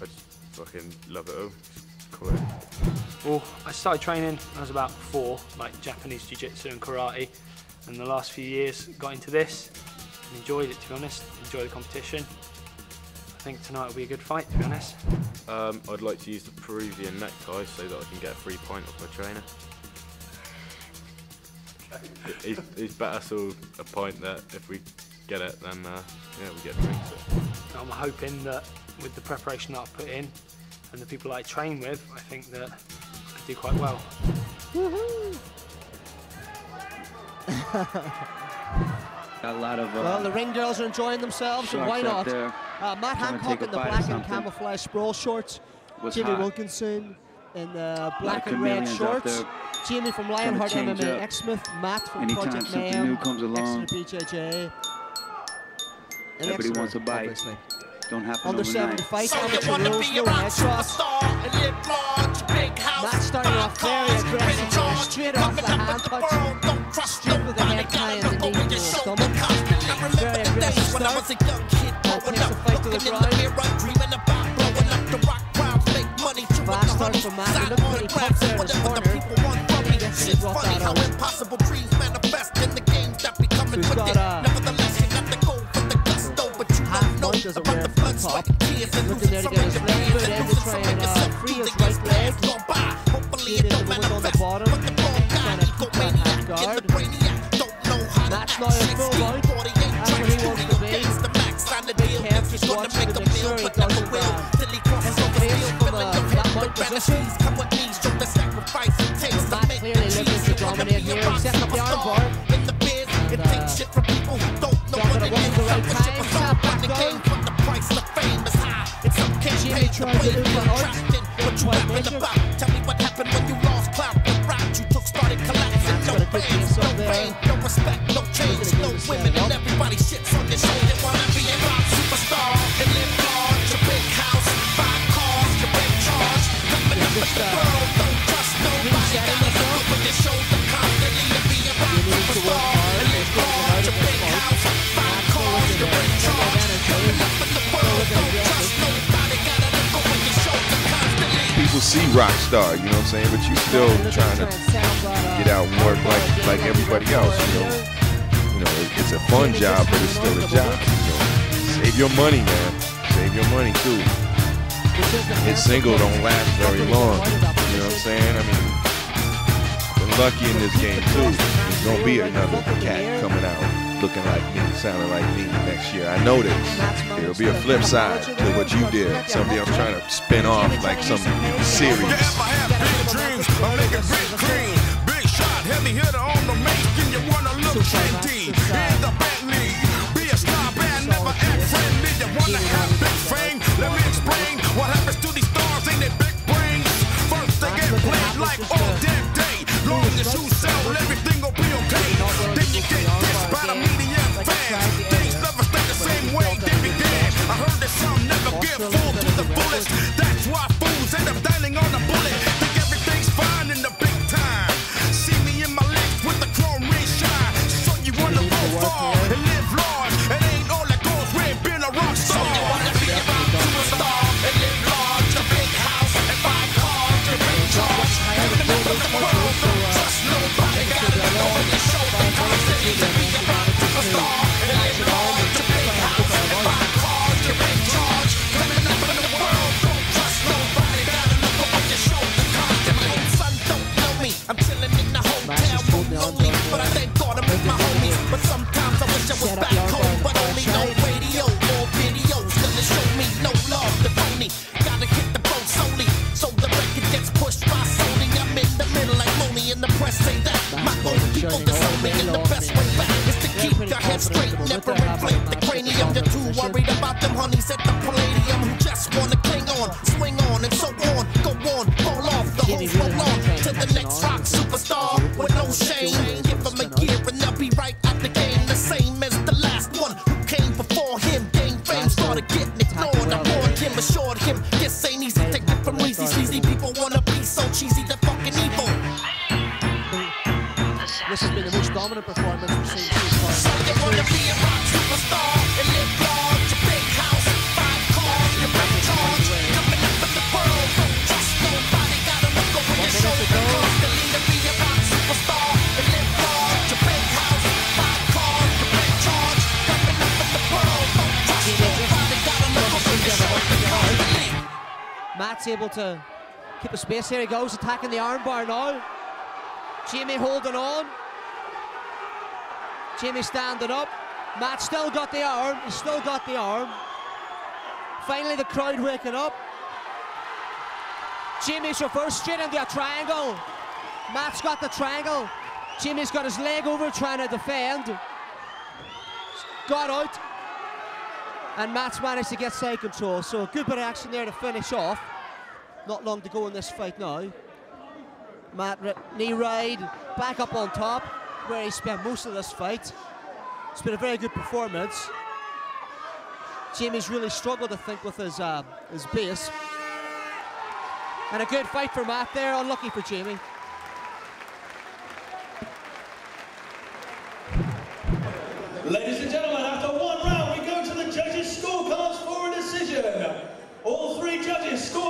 I just fucking love it all. Cool. Well, I started training when I was about four, like Japanese jiu-jitsu and karate, and the last few years got into this and enjoyed it. To be honest, enjoy the competition. I think tonight will be a good fight. To be honest. Um, I'd like to use the Peruvian necktie so that I can get a free pint off my trainer. He's, he's bet us all a pint that if we get it, then uh, yeah, we get drinks. I'm hoping that with the preparation that I've put in and the people I train with, I think that I could do quite well. Got a lot of. Uh, Well, the ring girls are enjoying themselves, and why not? there Uh, Matt Hancock in the black and camouflage sprawl shorts. Was Jimmy hot. Wilkinson in the black and red shorts. there Jamie from Lionheart MMA, up. X Smith, Matt from Anytime Project something Mayhem, new comes along, Exeter BJJ. Everybody Exeter, wants a bite. obviously. Don't happen Under overnight. 70 fight, So you amateur wanna rules, be no a rock headshots. superstar and live large, big house, Matt starting five off very cars, aggressive big there, charge, straight off the coming up hand with the touch. world, don't trust Straight with the nobody, head tie gotta and look the knee over to your the shoulder stomach. constantly. I Very remember the aggressive days when I start. was a young kid growing takes up, a fight to the looking in ground. the mirror, dreaming about blowing up the rock crowds, make money, chewing Fast the start honey, from Matt. He sign looked pretty autographs, tough there in his whatever the corner. people want from me. Yes, he Shit's brought funny that how know doesn't wear a blood, top. Looking there to get his left foot in to try and, uh, free his right leg. Hopefully it the on the bottom, trying to keep that guard. to act. now in full 16, mount. That's where he wants to be. Big. Kev just he's gonna make sure he doesn't, uh, hesitate over field, from your head mount position. it to Matt clearly looking to dominate here. Setting up the arm bar. It And, uh, shit from people who don't know what that it it wasn't right time. I'm back the tried to play do you're art. trapped in what you Quite rapping about. Tell me what happened when you lost clout with rap. You took started collapsing. No fans, no fame, no respect, no change, no women, and everybody shits on your shoulder. Wanna be a rock superstar and live large, a big house, five cars, your big charge. Coming up with the people see Rockstar, you know what I'm saying? But you still trying to set up that, get out and work like like everybody else, you know. You know, it's a fun job, but it's still a job. You know, save your money, man. Save your money too. Hit single don't last very long. You know what I'm saying? I mean, been lucky in this game too. There's gonna be another cat coming looking like me, sounding like me next year. I know this. It'll be a flip side to what you did. Somebody else trying to spin off like some series. If I have big dreams, I make it big green. Big shot, heavy hitter on the make, and you wanna look trendy. In the Bentley, be a star band, never act friendly. You wanna have big fame? Let me explain what happens to these stars in their big brains. First they get played like all damn day. Long as you sell, everything The press say that my own people disown me, and the best way back is to keep your head straight, never inflate the cranium. You're too worried about them honeys at the Palladium who just wanna cling on, swing on, and so on, go on, fall off the whole roll on to the next rock superstar with no shame. Give them a year and they'll be right at the game, the same as the last one who came before him. Gained fame, started getting ignored. I warned him, assured him, this ain't easy. Take it from easy, sleazy people wanna be so cheesy, they're fucking dominant performance we've seen so you wanna be a rock superstar and live large, a big house, five cars, you're in charge. Coming up in the world, don't trust nobody. Gotta look over your shoulder cause the leader be a rock superstar and live large, a big house, five cars, you're charge. Coming up in the world, don't trust nobody. Gotta look over your shoulder constantly. Matt's able to keep a space here. He goes attacking the armbar now. Jamie holding on. Jamie standing up. Matt still got the arm. He's still got the arm. Finally, the crowd waking up. Jamie's reversed straight into a triangle. Matt's got the triangle. Jimmy's got his leg over trying to defend. Got out. And Matt's managed to get side control. So a good bit of action there to finish off. Not long to go in this fight now. Matt knee ride, back up on top, where he spent most of this fight. It's been a very good performance. Jamie's really struggled, I think, with his uh, his base. And a good fight for Matt there. Unlucky for Jamie. Ladies and gentlemen, after one round, we go to the judges' scorecards for a decision. All three judges score